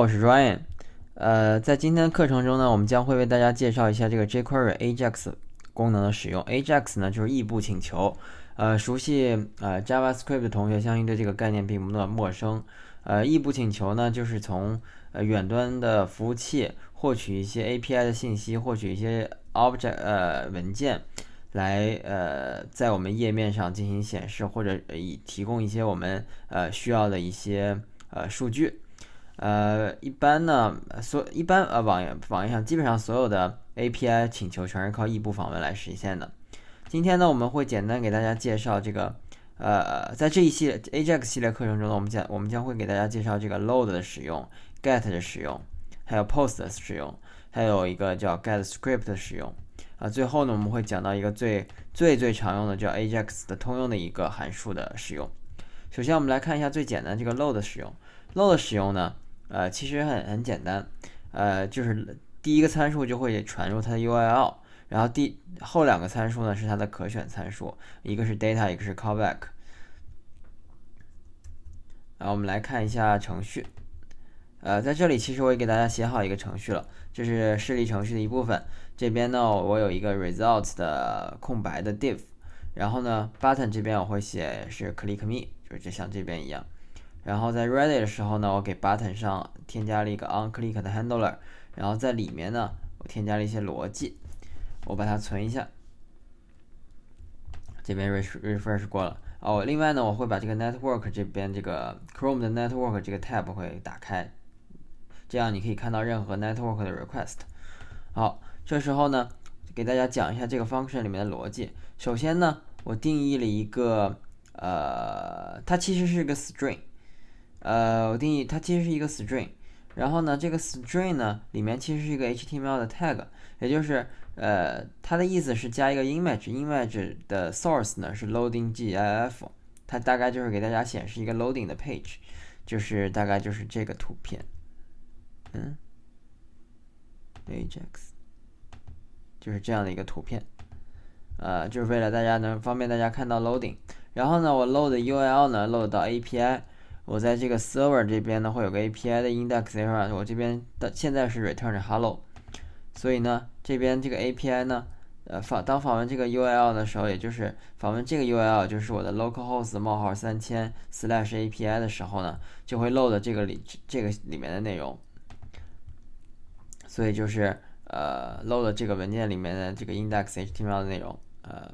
我是 Ryan，呃，在今天的课程中呢，我们将会为大家介绍一下这个 jQuery Ajax 功能的使用。Ajax 呢就是异步请求，呃，熟悉呃 JavaScript 的同学相信对这个概念并不那么陌生。呃，异步请求呢就是从呃远端的服务器获取一些 API 的信息，获取一些 object 呃文件，来呃在我们页面上进行显示，或者以提供一些我们呃需要的一些呃数据。呃，一般呢，所一般呃网页网页上基本上所有的 API 请求全是靠异步访问来实现的。今天呢，我们会简单给大家介绍这个，呃，在这一系列 Ajax 系列课程中呢，我们将我们将会给大家介绍这个 load 的使用，get 的使用，还有 post 的使用，还有一个叫 get script 的使用。啊，最后呢，我们会讲到一个最最最常用的叫 Ajax 的通用的一个函数的使用。首先，我们来看一下最简单这个 load 的使用，load 的使用呢。呃，其实很很简单，呃，就是第一个参数就会传入它的 URL，然后第后两个参数呢是它的可选参数，一个是 data，一个是 callback。然后我们来看一下程序，呃，在这里其实我也给大家写好一个程序了，这是示例程序的一部分。这边呢，我有一个 results 的空白的 div，然后呢，button 这边我会写是 click me，就就像这边一样。然后在 ready 的时候呢，我给 button 上添加了一个 onClick 的 handler，然后在里面呢，我添加了一些逻辑，我把它存一下。这边 re refresh 过了哦。另外呢，我会把这个 network 这边这个 Chrome 的 network 这个 tab 会打开，这样你可以看到任何 network 的 request。好，这时候呢，给大家讲一下这个 function 里面的逻辑。首先呢，我定义了一个呃，它其实是个 string。呃，我定义它其实是一个 string，然后呢，这个 string 呢里面其实是一个 HTML 的 tag，也就是呃它的意思是加一个 image，image 的 source 呢是 loading GIF，它大概就是给大家显示一个 loading 的 page，就是大概就是这个图片，嗯，Ajax，就是这样的一个图片，呃，就是为了大家能方便大家看到 loading，然后呢，我 load U L 呢 load 到 API。我在这个 server 这边呢，会有个 API 的 index 是吧？我这边的现在是 return hello，所以呢，这边这个 API 呢，呃访当访问这个 U L 的时候，也就是访问这个 U L，就是我的 localhost 冒号三千 slash API 的时候呢，就会 load 这个里这个里面的内容，所以就是呃 load 这个文件里面的这个 index HTML 的内容，呃。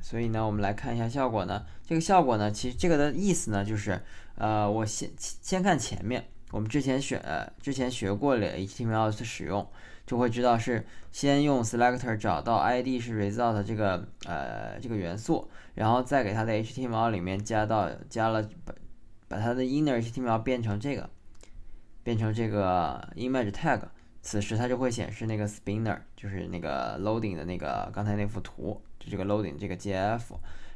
所以呢，我们来看一下效果呢。这个效果呢，其实这个的意思呢，就是，呃，我先先看前面，我们之前选之前学过了 HTML 的使用，就会知道是先用 selector 找到 ID 是 result 这个呃这个元素，然后再给它的 HTML 里面加到加了把把它的 inner HTML 变成这个变成这个 image tag，此时它就会显示那个 spinner，就是那个 loading 的那个刚才那幅图。就这个 loading 这个 GIF，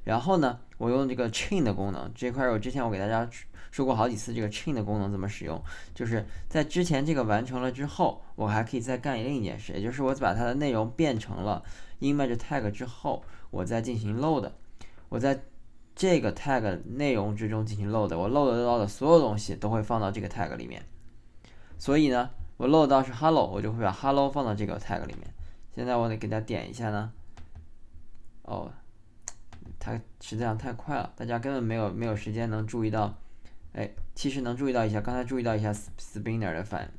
然后呢，我用这个 chain 的功能这块，我之前我给大家说过好几次，这个 chain 的功能怎么使用，就是在之前这个完成了之后，我还可以再干另一件事，也就是我把它的内容变成了 image tag 之后，我再进行 load，我在这个 tag 内容之中进行 load，我 load 到的所有东西都会放到这个 tag 里面，所以呢，我 load 到是 hello，我就会把 hello 放到这个 tag 里面。现在我得给大家点一下呢。哦，它实际上太快了，大家根本没有没有时间能注意到。哎，其实能注意到一下，刚才注意到一下 spinner 的反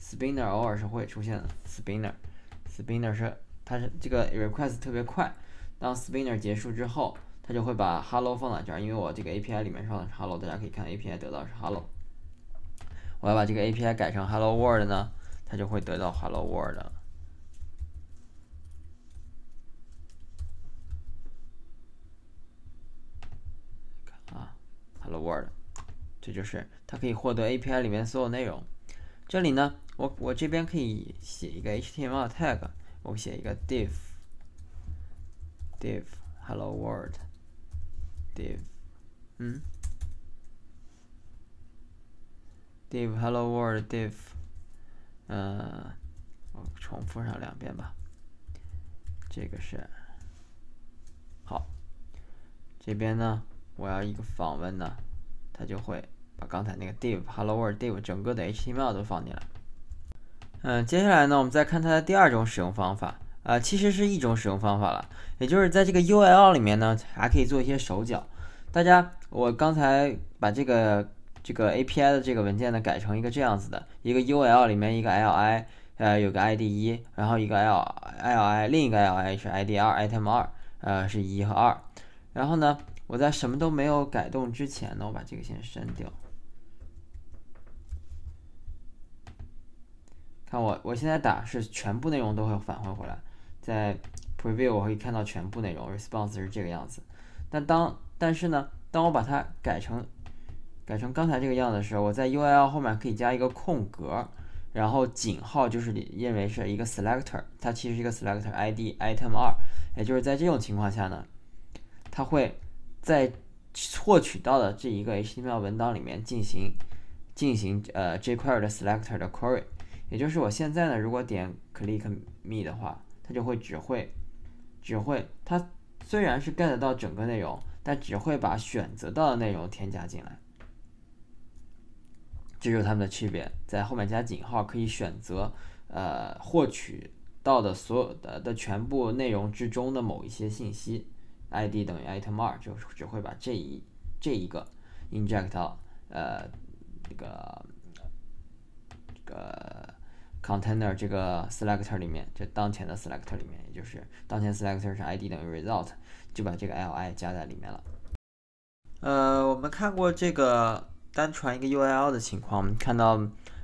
spinner 偶尔是会出现的。spinner spinner 是它是这个 request 特别快，当 spinner 结束之后，它就会把 hello 放在这儿，因为我这个 API 里面放的是 hello，大家可以看 API 得到是 hello。我要把这个 API 改成 hello world 呢，它就会得到 hello world。Hello World，这就是它可以获得 API 里面所有内容。这里呢，我我这边可以写一个 HTML tag，我写一个 div div Hello World div，嗯，div Hello World div，嗯，我重复上两遍吧。这个是好，这边呢。我要一个访问呢，它就会刚才那个 div hello world div 整个的 HTML 都放进来。嗯，接下来呢，我们再看它的第二种使用方法，啊，其实是一种使用方法了，也就是在这个 UL 里面呢，还可以做一些手脚。大家，我刚才把这个这个 API 的这个文件呢改成一个这样子的，一个 UL 里面一个 li，呃，有个 id 一，然后一个 l li，另一个 li 是 id 二，item 二，呃，是一和二。然后呢，我在什么都没有改动之前呢，我把这个先删掉。看我，我现在打是全部内容都会返回回来，在 preview 我会看到全部内容，response 是这个样子。但当但是呢，当我把它改成改成刚才这个样子的时候，我在 URL 后面可以加一个空格，然后井号就是认为是一个 selector，它其实是一个 selector ID item 二，也就是在这种情况下呢，它会在获取到的这一个 HTML 文档里面进行进行呃 jQuery 的 selector 的 query。也就是我现在呢，如果点 click me 的话，它就会只会只会它虽然是 get 到整个内容，但只会把选择到的内容添加进来。这就是它们的区别，在后面加井号可以选择呃获取到的所有的的全部内容之中的某一些信息，id 等于 item 二，就只会把这一这一个 inject 到呃这个这个。Container 这个 selector 里面，就当前的 selector 里面，也就是当前 selector 是 id 等于 result，就把这个 li 加在里面了。呃，我们看过这个单传一个 URL 的情况，我们看到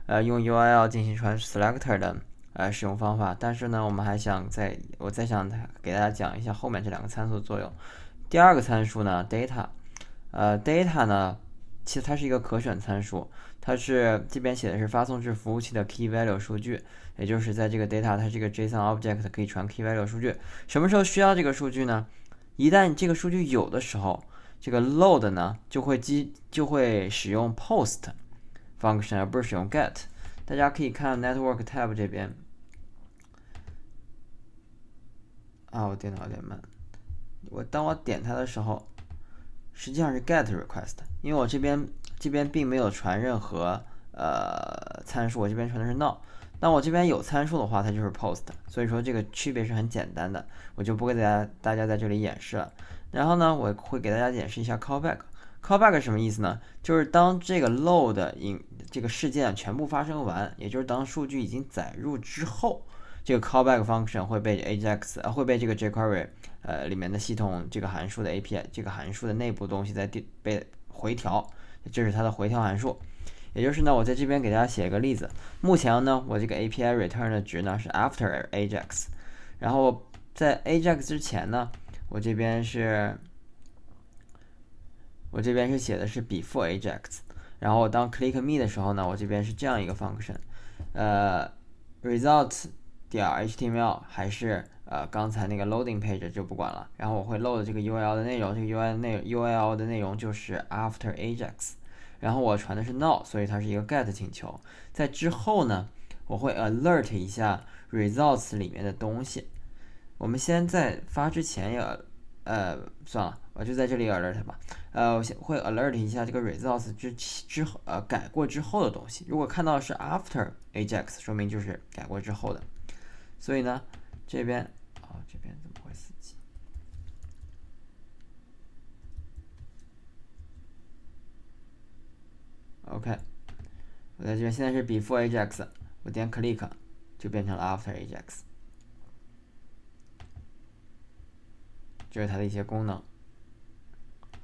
呃用 URL 进行传 selector 的呃使用方法，但是呢，我们还想再我再想给大家讲一下后面这两个参数的作用。第二个参数呢，data，呃，data 呢，其实它是一个可选参数。它是这边写的是发送至服务器的 key value 数据，也就是在这个 data 它是一个 JSON object 可以传 key value 数据。什么时候需要这个数据呢？一旦这个数据有的时候，这个 load 呢就会机就会使用 post function 而不是使用 get。大家可以看 network tab 这边。啊，我电脑有点慢。我当我点它的时候，实际上是 get request，因为我这边。这边并没有传任何呃参数，我这边传的是 no。那我这边有参数的话，它就是 post。所以说这个区别是很简单的，我就不给大家大家在这里演示了。然后呢，我会给大家演示一下 callback。callback 什么意思呢？就是当这个 load 引这个事件全部发生完，也就是当数据已经载入之后，这个 callback function 会被 Ajax 呃会被这个 jQuery 呃里面的系统这个函数的 API 这个函数的内部东西在被回调。这是它的回调函数，也就是呢，我在这边给大家写一个例子。目前呢，我这个 API return 的值呢是 after Ajax，然后在 Ajax 之前呢，我这边是，我这边是写的是 before Ajax，然后当 click me 的时候呢，我这边是这样一个 function，呃，result 点 html 还是呃刚才那个 loading page 就不管了，然后我会 load 这个 URL 的内容，这个 URL 内 URL 的内容就是 after Ajax。然后我传的是 no，所以它是一个 get 请求。在之后呢，我会 alert 一下 results 里面的东西。我们先在发之前要，呃，算了，我就在这里 alert 吧。呃，我先会 alert 一下这个 results 之之后，呃，改过之后的东西。如果看到是 after Ajax，说明就是改过之后的。所以呢，这边，哦，这边怎么会死机？OK，我在这边现在是 before Ajax，我点 click 就变成了 after Ajax，这是它的一些功能。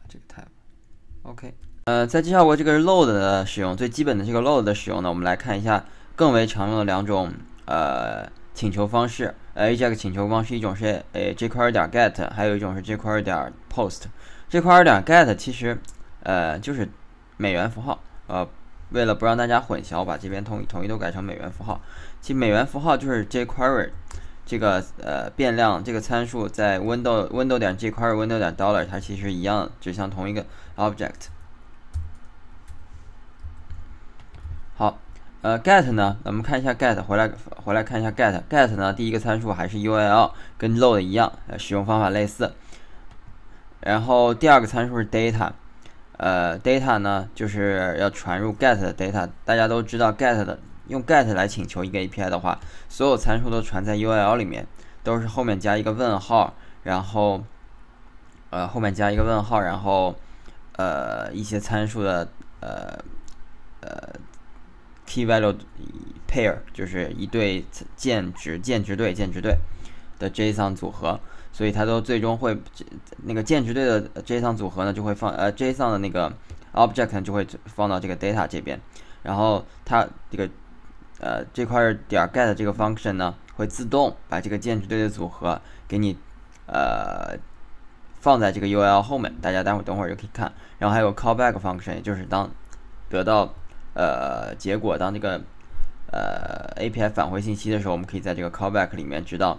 这个 type，OK，呃，在介绍过这个 load 的使用，最基本的这个 load 的使用呢，我们来看一下更为常用的两种呃请求方式，呃 Ajax 请求方式，一种是呃 jQuery 点 get，还有一种是 jQuery 点 post。jQuery 点 get 其实呃就是美元符号。呃，为了不让大家混淆，把这边统一统一都改成美元符号。其美元符号就是 jQuery 这个呃变量这个参数在 window window 点 jQuery window 点 dollar 它其实一样，指向同一个 object。好，呃 get 呢，咱们看一下 get，回来回来看一下 get。get 呢，第一个参数还是 URL，跟 load 一样，使用方法类似。然后第二个参数是 data。呃，data 呢就是要传入 get 的 data。大家都知道 get 的用 get 来请求一个 API 的话，所有参数都传在 URL 里面，都是后面加一个问号，然后呃后面加一个问号，然后呃一些参数的呃 key value pair 就是一对键值键值对键值对的 JSON 组合。所以它都最终会，那个键值对的 JSON 组合呢，就会放呃 JSON 的那个 object 就会放到这个 data 这边，然后它这个呃这块点 get 这个 function 呢，会自动把这个键值对的组合给你呃放在这个 URL 后面，大家待会等会儿就可以看。然后还有 callback function，也就是当得到呃结果当这个呃 API 返回信息的时候，我们可以在这个 callback 里面知道。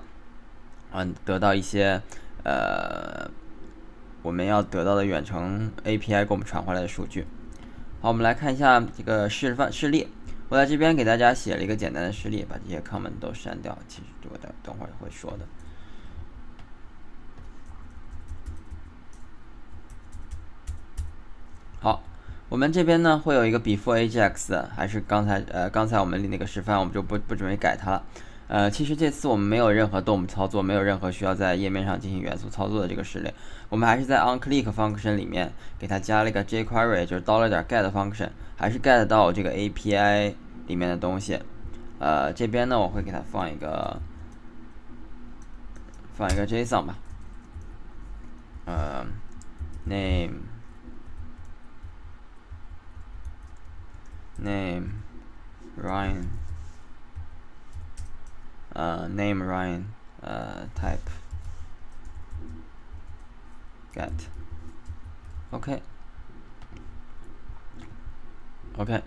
嗯，得到一些呃我们要得到的远程 API 给我们传回来的数据。好，我们来看一下这个示范示例。我在这边给大家写了一个简单的示例，把这些 comment 都删掉。其实我等等会儿会说的。我们这边呢会有一个 before AJAX，还是刚才呃刚才我们那个示范，我们就不不准备改它了。呃，其实这次我们没有任何 DOM 操作，没有任何需要在页面上进行元素操作的这个示例。我们还是在 onClick function 里面给它加了一个 jQuery，就是 dollar 点 get function，还是 get 到这个 API 里面的东西。呃，这边呢，我会给它放一个放一个 JSON 吧。呃，name name Ryan。呃，name Ryan，呃，type get，OK，OK，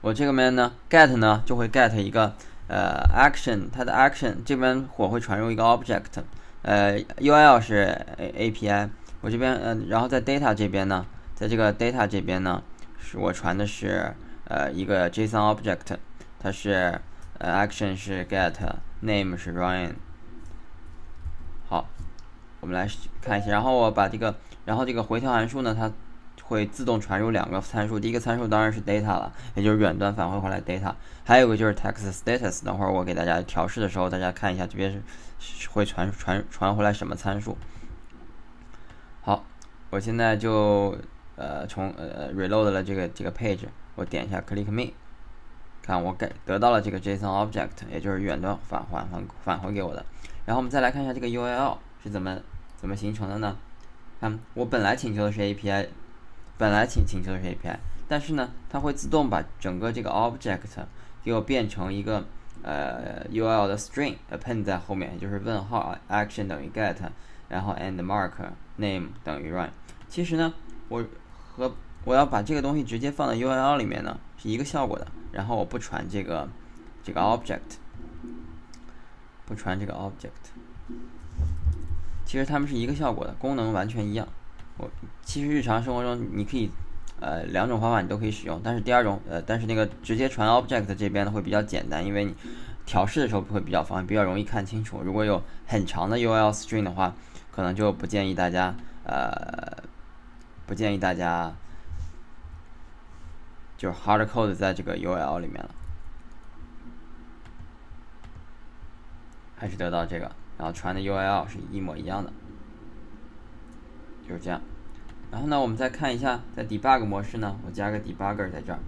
我这个边呢，get 呢就会 get 一个呃 action，它的 action 这边我会传入一个 object，呃，URL 是 API，我这边呃，然后在 data 这边呢，在这个 data 这边呢，是我传的是 呃一个 JSON object，它是呃 action 是 get。name 是 Ryan，好，我们来看一下。然后我把这个，然后这个回调函数呢，它会自动传入两个参数。第一个参数当然是 data 了，也就是远端返回回来 data。还有一个就是 text status。等会儿我给大家调试的时候，大家看一下这边是会传传传回来什么参数。好，我现在就呃从呃 reload 了这个这个 page，我点一下 click me。看，我给得到了这个 JSON object，也就是远端返还返返回给我的。然后我们再来看一下这个 URL 是怎么怎么形成的呢？看，我本来请求的是 API，本来请请求的是 API，但是呢，它会自动把整个这个 object 给我变成一个呃 URL 的 string append 在后面，就是问号 action 等于 get，然后 and mark name 等于 run。其实呢，我和我要把这个东西直接放在 URL 里面呢，是一个效果的。然后我不传这个这个 object，不传这个 object，其实它们是一个效果的，功能完全一样。我其实日常生活中你可以呃两种方法你都可以使用，但是第二种呃但是那个直接传 object 这边呢会比较简单，因为你调试的时候会比较方便，比较容易看清楚。如果有很长的 URL string 的话，可能就不建议大家呃不建议大家。就是 hard code 在这个 U L 里面了，还是得到这个，然后传的 U L 是一模一样的，就是这样。然后呢，我们再看一下，在 debug 模式呢，我加个 debugger 在这儿。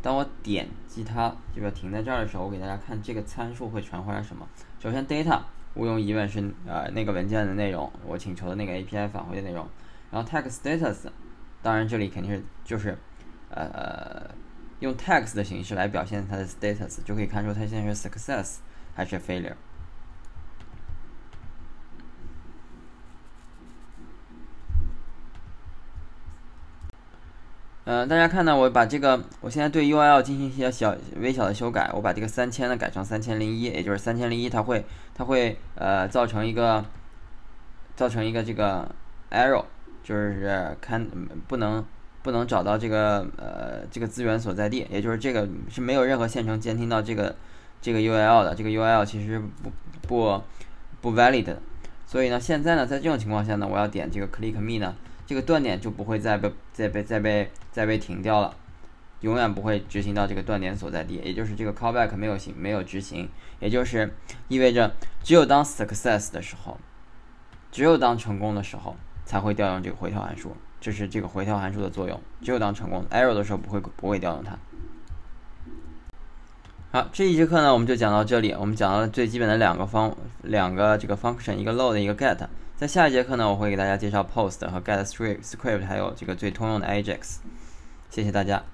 当我点击它，就要停在这儿的时候，我给大家看这个参数会传回来什么。首先，data 毋庸疑问是呃那个文件的内容，我请求的那个 API 返回的内容。然后 text status，当然这里肯定是就是。呃，用 text 的形式来表现它的 status，就可以看出它现在是 success 还是 failure。嗯，大家看到我把这个，我现在对 URL 进行一些小微小的修改，我把这个三千呢改成三千零一，也就是三千零一，它会它会呃造成一个造成一个这个 error，就是看不能。不能找到这个呃这个资源所在地，也就是这个是没有任何线程监听到这个这个 URL 的，这个 URL 其实不不不 valid 的。所以呢，现在呢，在这种情况下呢，我要点这个 click me 呢，这个断点就不会再被再被再被再被停掉了，永远不会执行到这个断点所在地，也就是这个 callback 没有行没有执行，也就是意味着只有当 success 的时候，只有当成功的时候才会调用这个回调函数，这是这个回调函数的作用，只有当成功 error 的时候不会不会调用它。好，这一节课呢，我们就讲到这里。我们讲到了最基本的两个方，两个这个 function，一个 load，一个 get。在下一节课呢，我会给大家介绍 post 和 get script，还有这个最通用的 ajax。谢谢大家。